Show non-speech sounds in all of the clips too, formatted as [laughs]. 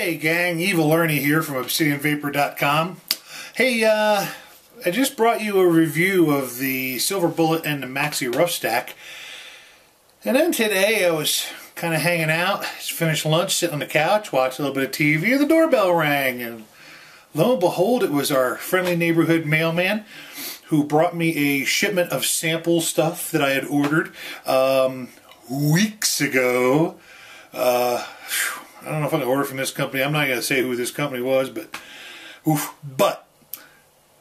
Hey gang, Evil Ernie here from ObsidianVapor.com. Hey, uh, I just brought you a review of the Silver Bullet and the Maxi Rough Stack. And then today I was kind of hanging out, just finished lunch, sitting on the couch, watched a little bit of TV, and the doorbell rang. And lo and behold, it was our friendly neighborhood mailman who brought me a shipment of sample stuff that I had ordered um, weeks ago. Uh, I don't know if I can order from this company. I'm not going to say who this company was, but oof. But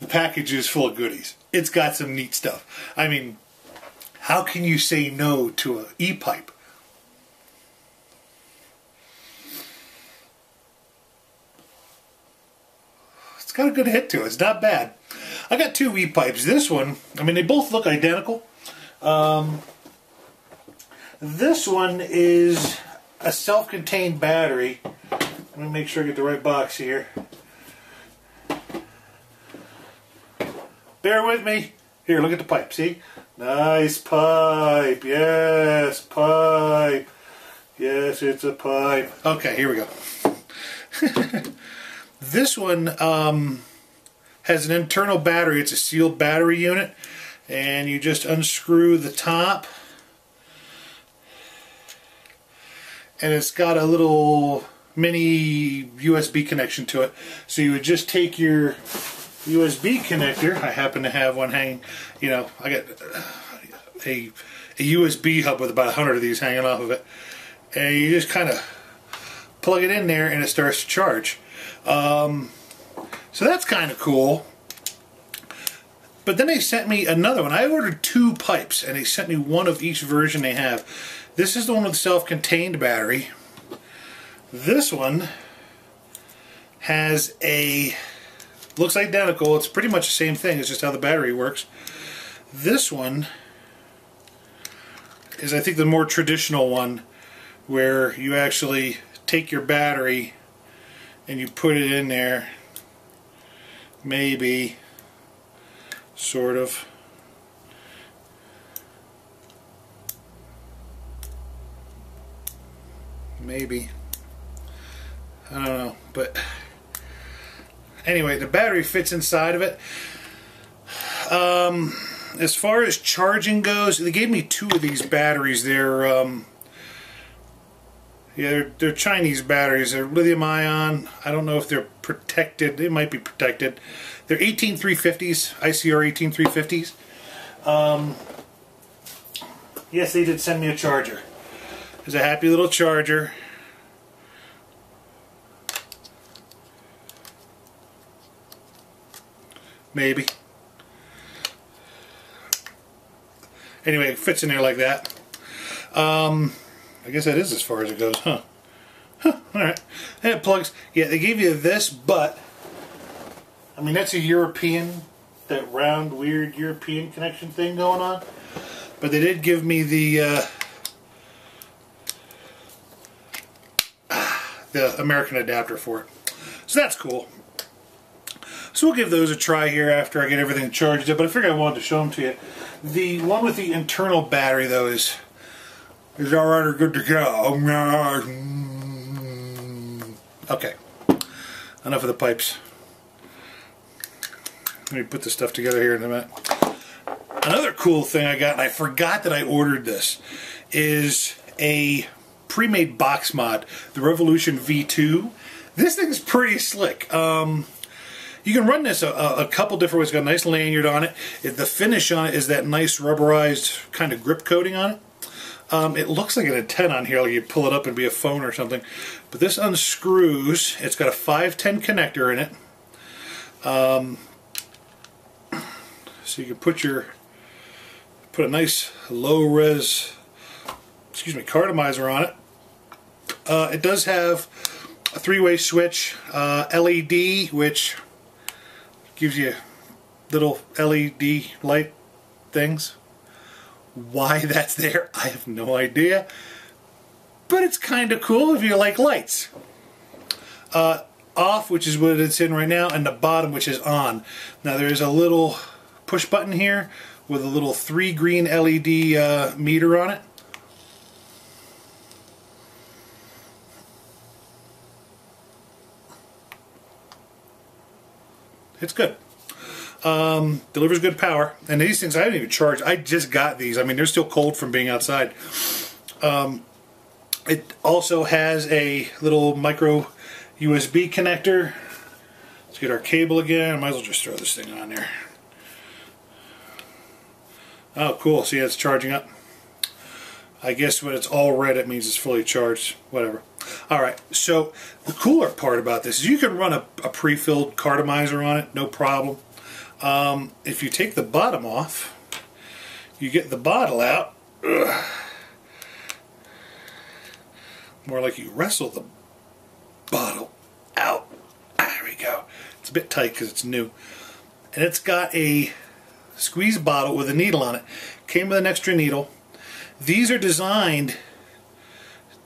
the package is full of goodies. It's got some neat stuff. I mean, how can you say no to an e-pipe? It's got a good hit to it. It's not bad. I got two e-pipes. This one, I mean, they both look identical. Um, this one is a self-contained battery. Let me make sure I get the right box here. Bear with me. Here, look at the pipe. See? Nice pipe. Yes, pipe. Yes, it's a pipe. Okay, here we go. [laughs] this one um, has an internal battery. It's a sealed battery unit. And you just unscrew the top and it's got a little mini USB connection to it. So you would just take your USB connector. I happen to have one hanging, you know, I got a, a USB hub with about a hundred of these hanging off of it. And you just kind of plug it in there and it starts to charge. Um, so that's kind of cool. But then they sent me another one. I ordered two pipes and they sent me one of each version they have. This is the one with self-contained battery. This one has a, looks identical, it's pretty much the same thing, it's just how the battery works. This one is I think the more traditional one where you actually take your battery and you put it in there maybe sort of maybe. I don't know, but anyway, the battery fits inside of it. Um, as far as charging goes, they gave me two of these batteries. They're um, yeah, they're, they're Chinese batteries. They're lithium ion. I don't know if they're protected. They might be protected. They're 18350s, ICR 18350s. Um, yes, they did send me a charger. There's a happy little charger. Maybe. Anyway, it fits in there like that. Um, I guess that is as far as it goes, huh? Huh, alright. And it plugs. Yeah, they gave you this, but I mean, that's a European, that round, weird European connection thing going on. But they did give me the uh, the American adapter for it. So that's cool. So we'll give those a try here after I get everything charged up. But I figured I wanted to show them to you. The one with the internal battery though is is alright or good to go. Mm. Okay. Enough of the pipes. Let me put this stuff together here in a minute. Another cool thing I got, and I forgot that I ordered this, is a pre-made box mod, the Revolution V2. This thing's pretty slick. Um, you can run this a, a, couple different ways. It's got a nice lanyard on it. The finish on it is that nice rubberized kind of grip coating on it. Um, it looks like an antenna on here, like you pull it up and be a phone or something. But this unscrews. It's got a 510 connector in it. Um, so you can put your put a nice low res excuse me cartomizer on it uh, it does have a three-way switch uh, LED which gives you little LED light things. Why [laughs] that's there I have no idea but it's kind of cool if you like lights. Uh, off which is what it's in right now and the bottom which is on. Now there's a little push button here with a little three green LED uh, meter on it. It's good. Um, delivers good power. And these things I didn't even charge. I just got these. I mean, they're still cold from being outside. Um, it also has a little micro USB connector. Let's get our cable again. I might as well just throw this thing on there. Oh, cool. See, it's charging up. I guess when it's all red, it means it's fully charged. Whatever. All right. So the cooler part about this is you can run a, a pre-filled cartomizer on it, no problem. Um, if you take the bottom off, you get the bottle out. Ugh. More like you wrestle the bottle out. There we go. It's a bit tight because it's new. And it's got a squeeze bottle with a needle on it. Came with an extra needle. These are designed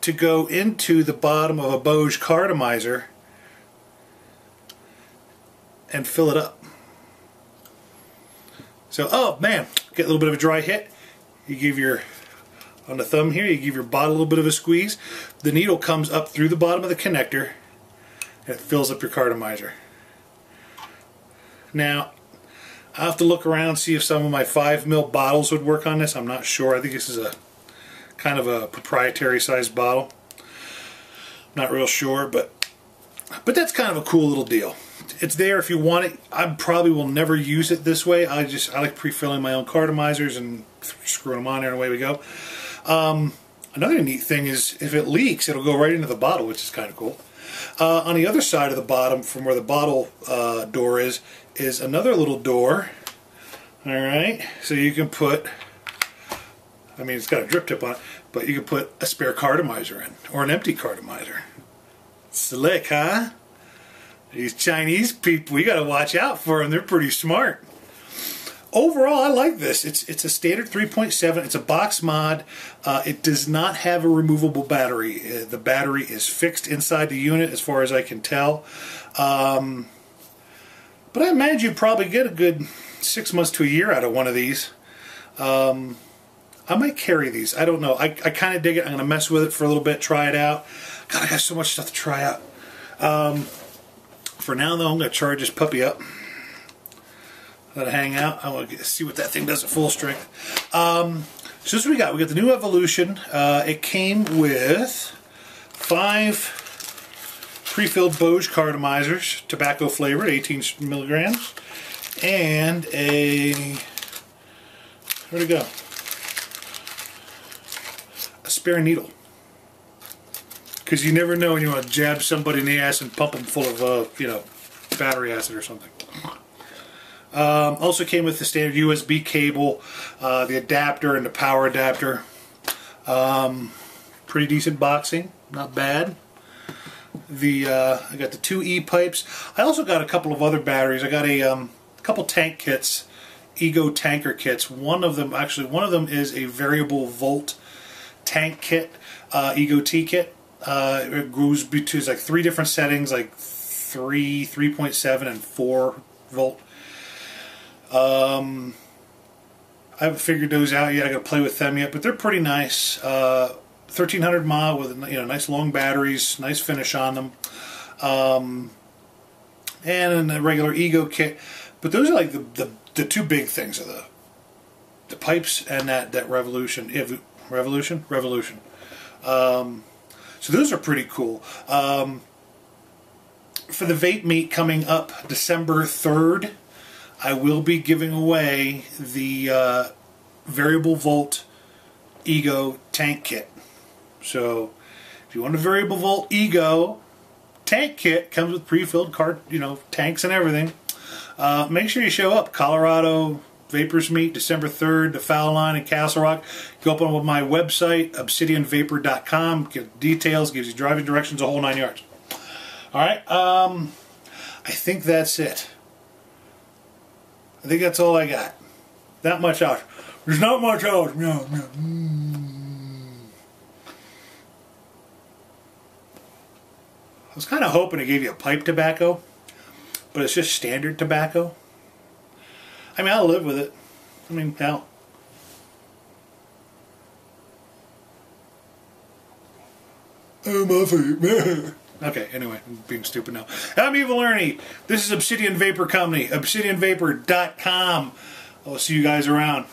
to go into the bottom of a Boge cartomizer and fill it up. So, oh man, get a little bit of a dry hit. You give your, on the thumb here, you give your bottle a little bit of a squeeze. The needle comes up through the bottom of the connector and it fills up your cartomizer. Now, I'll have to look around see if some of my 5 mil bottles would work on this. I'm not sure. I think this is a kind of a proprietary sized bottle. I'm Not real sure, but but that's kind of a cool little deal it's there if you want it. I probably will never use it this way. I just I like pre-filling my own cartomizers and screwing them on there and away we go. Um, another neat thing is if it leaks, it'll go right into the bottle, which is kind of cool. Uh, on the other side of the bottom, from where the bottle uh, door is, is another little door. All right, so you can put. I mean, it's got a drip tip on it, but you can put a spare cartomizer in or an empty cartomizer. Slick, huh? These Chinese people, we got to watch out for them. They're pretty smart. Overall, I like this. It's it's a standard 3.7. It's a box mod. Uh, it does not have a removable battery. Uh, the battery is fixed inside the unit, as far as I can tell. Um, but I imagine you'd probably get a good six months to a year out of one of these. Um, I might carry these. I don't know. I, I kind of dig it. I'm going to mess with it for a little bit, try it out. God, I got so much stuff to try out. Um, for now, though, I'm going to charge this puppy up. Let it hang out. I want to see what that thing does at full strength. Um, so this we got. We got the new Evolution. Uh, it came with five pre-filled Boge cartomizers, tobacco flavored, 18 milligrams, and a where'd it go? A spare needle because you never know when you want to jab somebody in the ass and pump them full of, uh, you know, battery acid or something. Um, also came with the standard USB cable, uh, the adapter and the power adapter. Um, pretty decent boxing, not bad. The uh, I got the two E pipes. I also got a couple of other batteries. I got a um, couple tank kits, Ego tanker kits. One of them, actually, one of them is a variable volt tank kit, uh, Ego T kit. Uh, it goes between like three different settings, like three, 3.7, and four volt. Um, I haven't figured those out yet. I got to play with them yet, but they're pretty nice. Uh, 1300 mile with you know nice long batteries, nice finish on them, um, and a regular Ego kit. But those are like the, the, the two big things are the the pipes and that that Revolution Revolution Revolution. Um, so those are pretty cool. Um, for the vape meet coming up December 3rd, I will be giving away the uh, variable volt Ego tank kit. So if you want a variable volt Ego tank kit, comes with pre-filled cart, you know, tanks and everything. Uh, make sure you show up. Colorado Vapors Meet, December 3rd, the Foul Line in Castle Rock. Go up on my website, obsidianvapor.com, get details, gives you driving directions, a whole nine yards. All right, um, I think that's it. I think that's all I got. Not much else. There's not much else. No, no. I was kind of hoping to give you a pipe tobacco, but it's just standard tobacco. I mean, I'll live with it. I mean, hell. Oh, my feet, man. Okay, anyway, I'm being stupid now. I'm Evil Ernie. This is Obsidian Vapor Company, obsidianvapor.com. I'll see you guys around.